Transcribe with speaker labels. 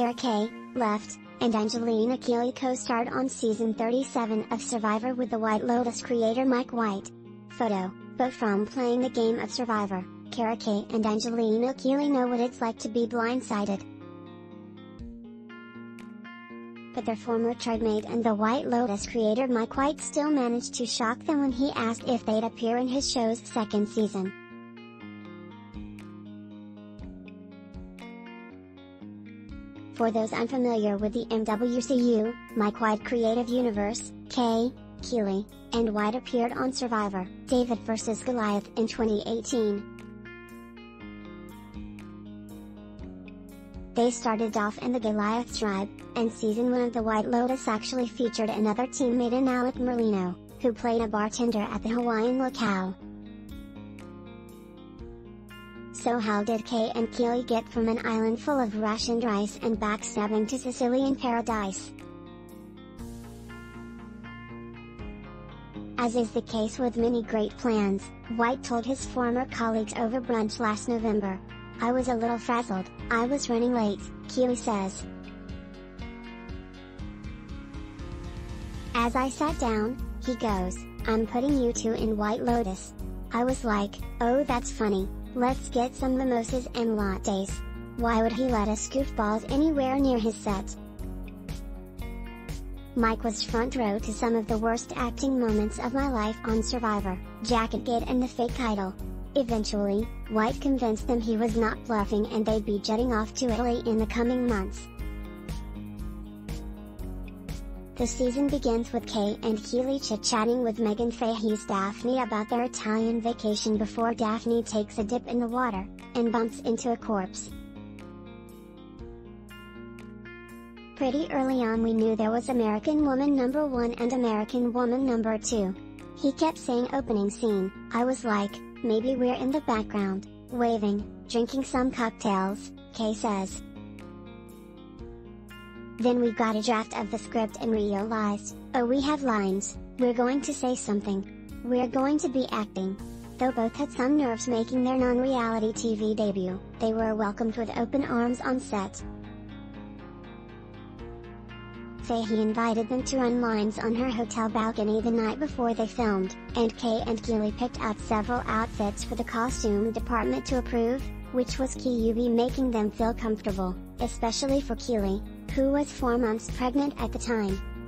Speaker 1: Kay, left, and Angelina Keeley co-starred on season 37 of Survivor with the White Lotus creator Mike White. Photo, but from playing the game of Survivor, Kara Kay and Angelina Keeley know what it's like to be blindsided. But their former mate and the White Lotus creator Mike White still managed to shock them when he asked if they'd appear in his show's second season. For those unfamiliar with the MWCU, Mike White Creative Universe, Kay, Keeley, and White appeared on Survivor, David vs. Goliath in 2018. They started off in the Goliath tribe, and season 1 of The White Lotus actually featured another teammate in Alec Merlino, who played a bartender at the Hawaiian locale. So how did Kay and Keeley get from an island full of rationed rice and backstabbing to Sicilian paradise? As is the case with many great plans, White told his former colleagues over brunch last November. I was a little frazzled, I was running late, Keeley says. As I sat down, he goes, I'm putting you two in White Lotus. I was like, oh that's funny, Let's get some mimosas and lattes. Why would he let us goofballs anywhere near his set? Mike was front row to some of the worst acting moments of my life on Survivor, Jacketgate and the fake idol. Eventually, White convinced them he was not bluffing and they'd be jetting off to Italy in the coming months. The season begins with Kay and Keeley chit-chatting with Meghann Fahy's Daphne about their Italian vacation before Daphne takes a dip in the water, and bumps into a corpse. Pretty early on we knew there was American Woman number 1 and American Woman number 2. He kept saying opening scene, I was like, maybe we're in the background, waving, drinking some cocktails, Kay says. Then we got a draft of the script and realized, oh we have lines, we're going to say something. We're going to be acting. Though both had some nerves making their non-reality TV debut, they were welcomed with open arms on set. Fahy invited them to run lines on her hotel balcony the night before they filmed, and Kay and Keeley picked out several outfits for the costume department to approve, which was key UV making them feel comfortable, especially for Keeley, who was 4 months pregnant at the time.